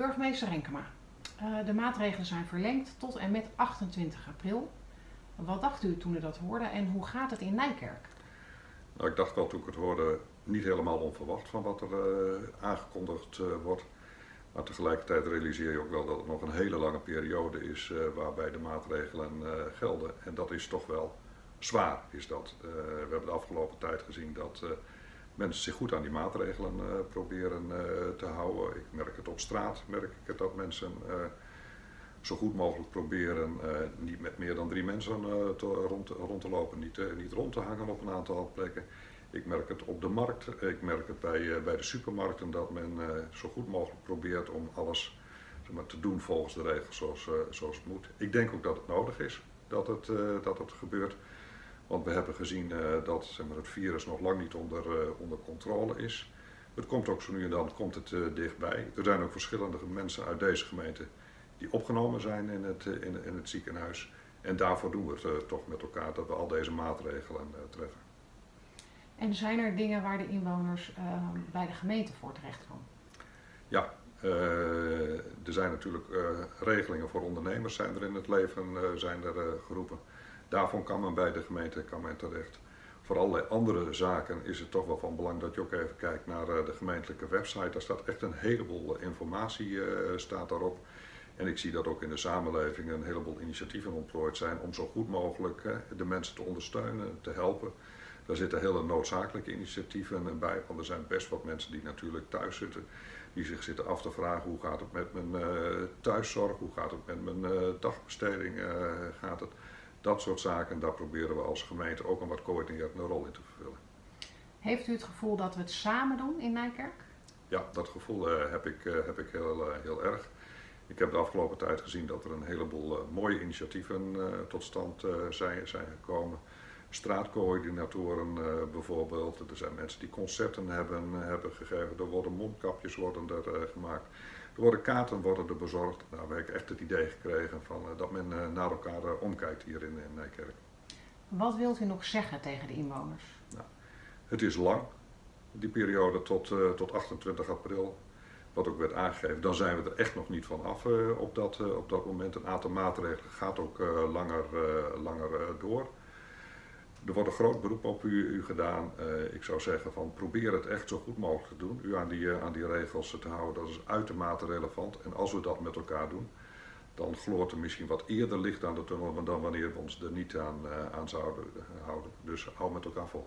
Burgemeester Renkema, uh, de maatregelen zijn verlengd tot en met 28 april. Wat dacht u toen u dat hoorde en hoe gaat het in Nijkerk? Nou, ik dacht wel toen ik het hoorde niet helemaal onverwacht van wat er uh, aangekondigd uh, wordt. Maar tegelijkertijd realiseer je ook wel dat het nog een hele lange periode is waarbij de maatregelen gelden. En dat is toch wel zwaar, is dat. we hebben de afgelopen tijd gezien dat mensen zich goed aan die maatregelen uh, proberen uh, te houden. Ik merk het op straat, merk ik het dat mensen uh, zo goed mogelijk proberen niet met meer dan drie mensen te, rond, rond, te lopen, niet, niet rond te hangen op een aantal plekken. Ik merk het op de markt, ik merk het bij, bij de supermarkten dat men zo goed mogelijk probeert om alles zeg maar, te doen volgens de regels zoals, zoals het moet. Ik denk ook dat het nodig is dat het, dat het gebeurt. Want we hebben gezien uh, dat zeg maar, het virus nog lang niet onder, uh, onder controle is. Het komt ook zo nu en dan komt het, uh, dichtbij. Er zijn ook verschillende mensen uit deze gemeente die opgenomen zijn in het, in, in, het ziekenhuis. En daarvoor doen we het toch met elkaar dat we al deze maatregelen treffen. En zijn er dingen waar de inwoners bij de gemeente voor terechtkomen? Ja, er zijn natuurlijk regelingen voor ondernemers zijn er in het leven zijn er, geroepen. Daarvan kan men bij de gemeente kan men terecht. Voor allerlei andere zaken is het toch wel van belang dat je ook even kijkt naar eh, de gemeentelijke website. Daar staat echt een heleboel eh, informatie eh, staat daarop. En ik zie dat ook in de samenleving een heleboel initiatieven ontplooid zijn om zo goed mogelijk de mensen te ondersteunen, te helpen. Daar zitten hele noodzakelijke initiatieven bij, want er zijn best wat mensen die natuurlijk thuis zitten, die zich zitten af te vragen hoe gaat het met mijn thuiszorg, hoe gaat het met mijn dagbesteding, gaat het. Dat soort zaken, daar proberen we als gemeente ook een wat coördinerende rol in te vervullen. Heeft u het gevoel dat we het samen doen in Nijkerk? Ja, dat gevoel uh, heb ik, uh, heb ik heel, uh, heel erg. Ik heb de afgelopen tijd gezien dat er een heleboel mooie initiatieven tot stand zijn, zijn gekomen. Straatcoördinatoren bijvoorbeeld. Er zijn mensen die concerten hebben, hebben gegeven. Er worden mondkapjes worden er gemaakt. Er worden kaarten worden er bezorgd. Nou, we hebben echt het idee gekregen van, dat men naar elkaar omkijkt hier in, in Nijkerk. Wat wilt u nog zeggen tegen de inwoners? Nou, het is lang, die periode tot, tot 28 april. Wat ook werd aangegeven, dan zijn we er echt nog niet van af op, dat, op dat moment. Een aantal maatregelen gaat ook langer, langer door. Er wordt een groot beroep op u, u gedaan. Uh, ik zou zeggen van probeer het echt zo goed mogelijk te doen. U aan die, uh, aan die regels te houden, dat is uitermate relevant. En als we dat met elkaar doen, dan gloort er misschien wat eerder licht aan de tunnel dan wanneer we ons er niet aan, uh, aan zouden houden. Dus hou met elkaar vol.